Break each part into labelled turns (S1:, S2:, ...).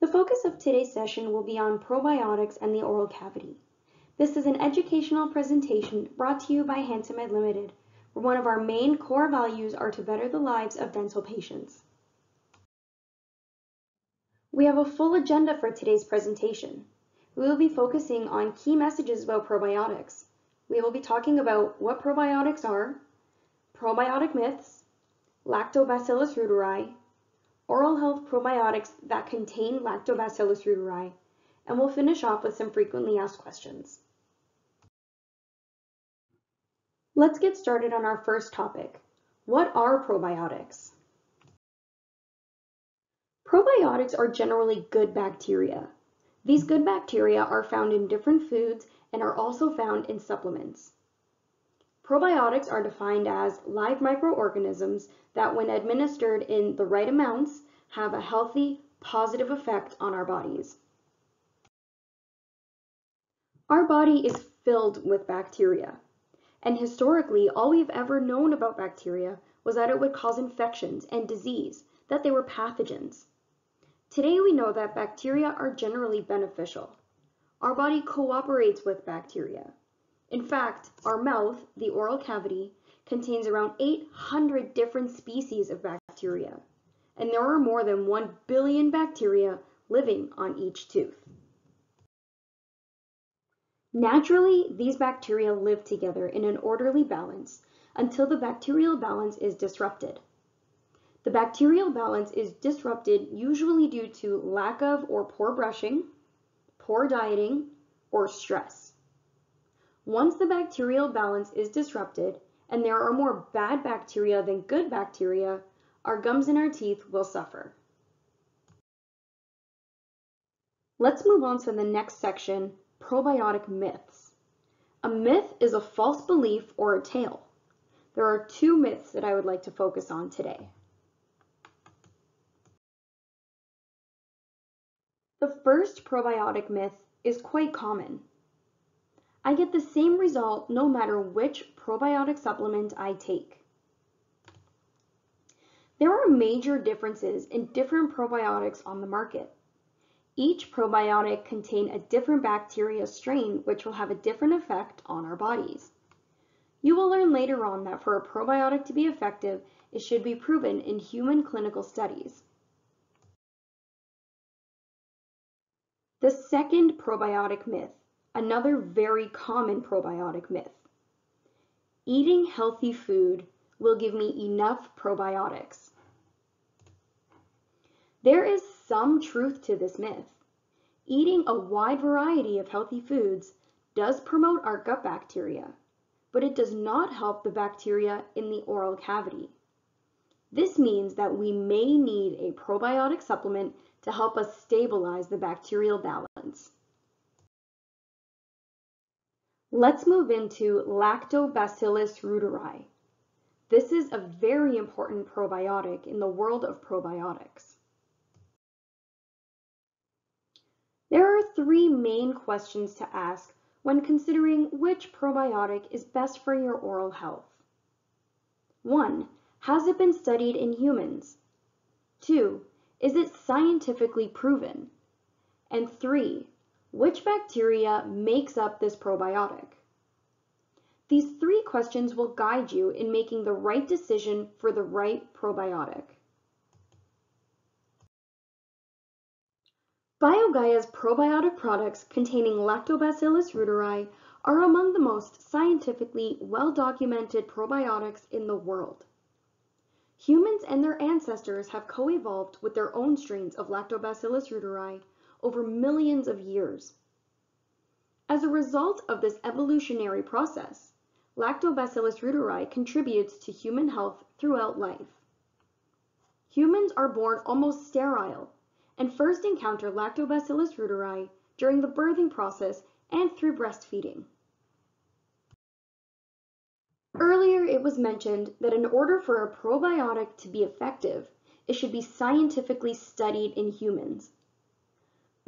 S1: The focus of today's session will be on probiotics and the oral cavity. This is an educational presentation brought to you by Hansamed Limited, where one of our main core values are to better the lives of dental patients. We have a full agenda for today's presentation. We will be focusing on key messages about probiotics. We will be talking about what probiotics are, probiotic myths, Lactobacillus reuteri, oral health probiotics that contain Lactobacillus reuteri, and we'll finish off with some frequently asked questions. Let's get started on our first topic. What are probiotics? Probiotics are generally good bacteria. These good bacteria are found in different foods and are also found in supplements. Probiotics are defined as live microorganisms that when administered in the right amounts have a healthy, positive effect on our bodies. Our body is filled with bacteria. And historically, all we've ever known about bacteria was that it would cause infections and disease, that they were pathogens. Today we know that bacteria are generally beneficial. Our body cooperates with bacteria. In fact, our mouth, the oral cavity, contains around 800 different species of bacteria, and there are more than 1 billion bacteria living on each tooth. Naturally, these bacteria live together in an orderly balance until the bacterial balance is disrupted. The bacterial balance is disrupted usually due to lack of or poor brushing, poor dieting, or stress. Once the bacterial balance is disrupted and there are more bad bacteria than good bacteria, our gums and our teeth will suffer. Let's move on to the next section, probiotic myths. A myth is a false belief or a tale. There are two myths that I would like to focus on today. The first probiotic myth is quite common. I get the same result no matter which probiotic supplement I take. There are major differences in different probiotics on the market. Each probiotic contain a different bacteria strain which will have a different effect on our bodies. You will learn later on that for a probiotic to be effective, it should be proven in human clinical studies. The second probiotic myth Another very common probiotic myth. Eating healthy food will give me enough probiotics. There is some truth to this myth. Eating a wide variety of healthy foods does promote our gut bacteria, but it does not help the bacteria in the oral cavity. This means that we may need a probiotic supplement to help us stabilize the bacterial balance. Let's move into Lactobacillus reuteri. This is a very important probiotic in the world of probiotics. There are three main questions to ask when considering which probiotic is best for your oral health. 1. Has it been studied in humans? 2. Is it scientifically proven? And 3. Which bacteria makes up this probiotic? These three questions will guide you in making the right decision for the right probiotic. BioGaia's probiotic products containing Lactobacillus reuteri are among the most scientifically well-documented probiotics in the world. Humans and their ancestors have co-evolved with their own strains of Lactobacillus reuteri over millions of years. As a result of this evolutionary process, Lactobacillus reuteri contributes to human health throughout life. Humans are born almost sterile and first encounter Lactobacillus reuteri during the birthing process and through breastfeeding. Earlier, it was mentioned that in order for a probiotic to be effective, it should be scientifically studied in humans.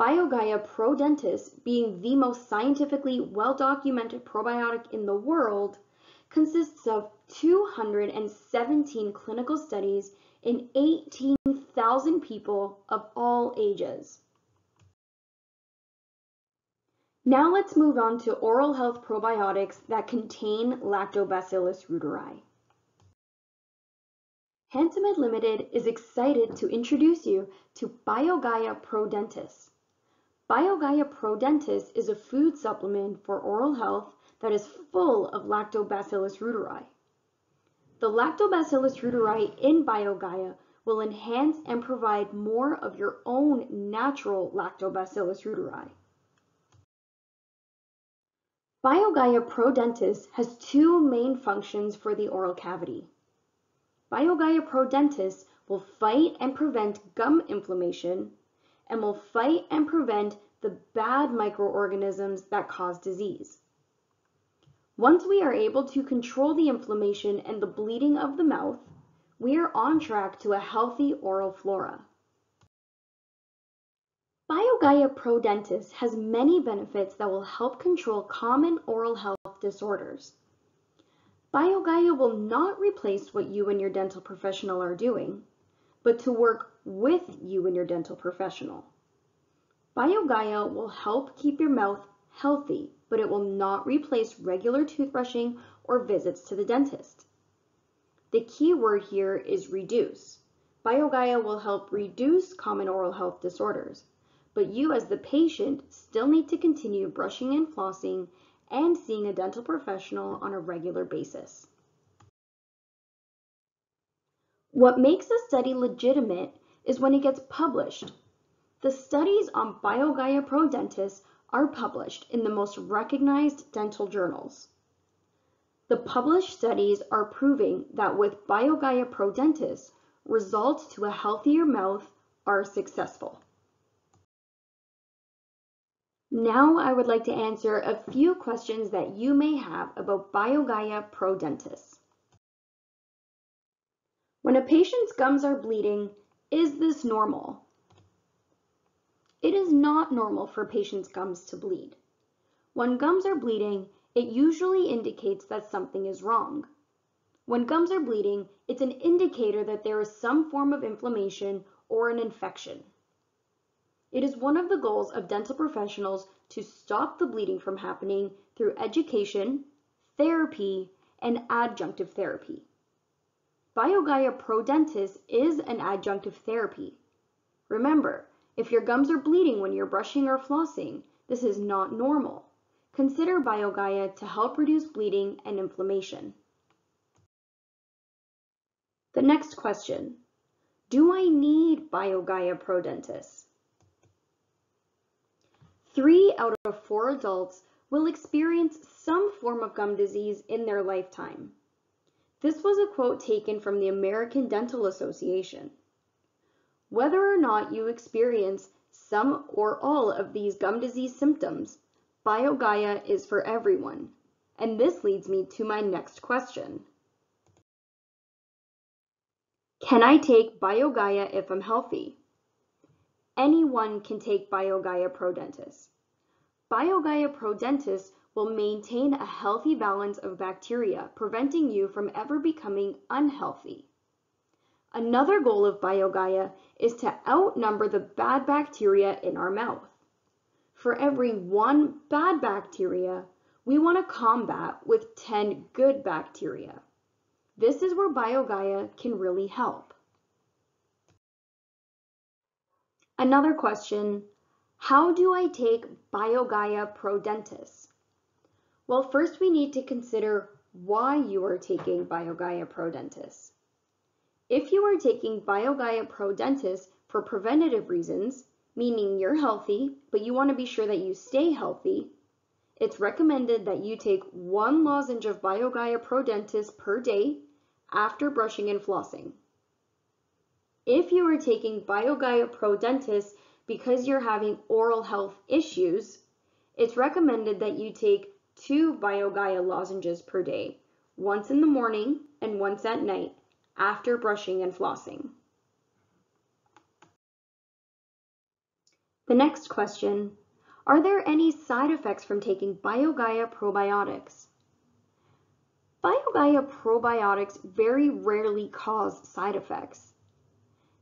S1: BioGaia ProDentis, being the most scientifically well-documented probiotic in the world, consists of 217 clinical studies in 18,000 people of all ages. Now let's move on to oral health probiotics that contain Lactobacillus reuteri. Hansamed Limited is excited to introduce you to BioGaia ProDentis. BioGaia ProDentis is a food supplement for oral health that is full of Lactobacillus reuteri. The Lactobacillus reuteri in BioGaia will enhance and provide more of your own natural Lactobacillus reuteri. BioGaia ProDentis has two main functions for the oral cavity. BioGaia ProDentis will fight and prevent gum inflammation and will fight and prevent the bad microorganisms that cause disease. Once we are able to control the inflammation and the bleeding of the mouth, we are on track to a healthy oral flora. BioGaia ProDentis has many benefits that will help control common oral health disorders. BioGaia will not replace what you and your dental professional are doing, but to work with you and your dental professional. BioGaia will help keep your mouth healthy, but it will not replace regular toothbrushing or visits to the dentist. The key word here is reduce. BioGaia will help reduce common oral health disorders but you as the patient still need to continue brushing and flossing and seeing a dental professional on a regular basis. What makes a study legitimate is when it gets published. The studies on BioGaia ProDentis are published in the most recognized dental journals. The published studies are proving that with BioGaia ProDentis, results to a healthier mouth are successful. Now I would like to answer a few questions that you may have about BioGaia ProDentis. When a patient's gums are bleeding, is this normal? It is not normal for patient's gums to bleed. When gums are bleeding, it usually indicates that something is wrong. When gums are bleeding, it's an indicator that there is some form of inflammation or an infection. It is one of the goals of dental professionals to stop the bleeding from happening through education, therapy, and adjunctive therapy. BioGaia ProDentis is an adjunctive therapy. Remember, if your gums are bleeding when you're brushing or flossing, this is not normal. Consider BioGaia to help reduce bleeding and inflammation. The next question, do I need BioGaia ProDentis? Three out of four adults will experience some form of gum disease in their lifetime. This was a quote taken from the American Dental Association. Whether or not you experience some or all of these gum disease symptoms, BioGaia is for everyone. And this leads me to my next question. Can I take BioGaia if I'm healthy? anyone can take BioGaia ProDentis. BioGaia ProDentis will maintain a healthy balance of bacteria, preventing you from ever becoming unhealthy. Another goal of BioGaia is to outnumber the bad bacteria in our mouth. For every one bad bacteria, we want to combat with 10 good bacteria. This is where BioGaia can really help. Another question, how do I take BioGaia ProDentis? Well, first we need to consider why you are taking BioGaia ProDentis. If you are taking BioGaia ProDentis for preventative reasons, meaning you're healthy, but you want to be sure that you stay healthy, it's recommended that you take one lozenge of BioGaia ProDentis per day after brushing and flossing. If you are taking BioGaia ProDentis because you're having oral health issues, it's recommended that you take two BioGaia lozenges per day, once in the morning and once at night after brushing and flossing. The next question, are there any side effects from taking BioGaia probiotics? BioGaia probiotics very rarely cause side effects.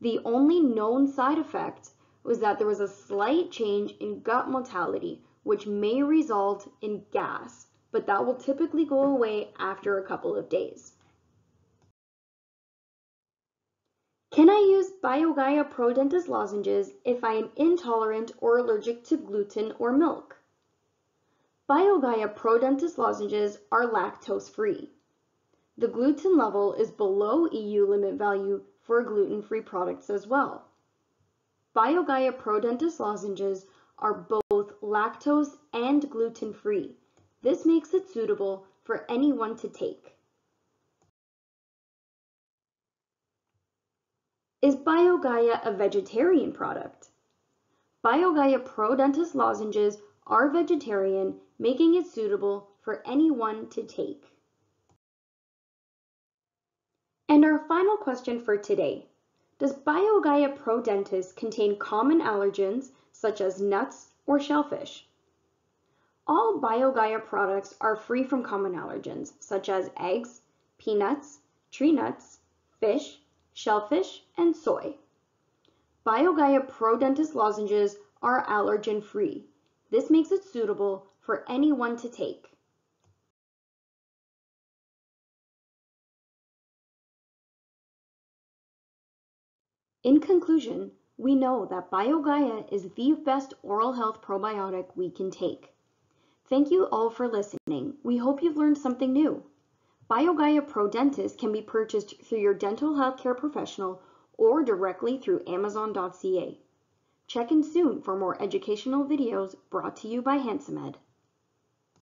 S1: The only known side effect was that there was a slight change in gut motility which may result in gas, but that will typically go away after a couple of days. Can I use BioGaia ProDentis lozenges if I am intolerant or allergic to gluten or milk? BioGaia ProDentis lozenges are lactose-free. The gluten level is below EU limit value for gluten-free products as well. BioGaia ProDentis lozenges are both lactose and gluten-free. This makes it suitable for anyone to take. Is BioGaia a vegetarian product? BioGaia ProDentis lozenges are vegetarian, making it suitable for anyone to take. And our final question for today. Does BioGaia ProDentis contain common allergens such as nuts or shellfish? All BioGaia products are free from common allergens such as eggs, peanuts, tree nuts, fish, shellfish, and soy. BioGaia ProDentis lozenges are allergen free. This makes it suitable for anyone to take. In conclusion, we know that BioGaia is the best oral health probiotic we can take. Thank you all for listening. We hope you've learned something new. BioGaia ProDentis can be purchased through your dental healthcare professional or directly through Amazon.ca. Check in soon for more educational videos brought to you by Hansamed.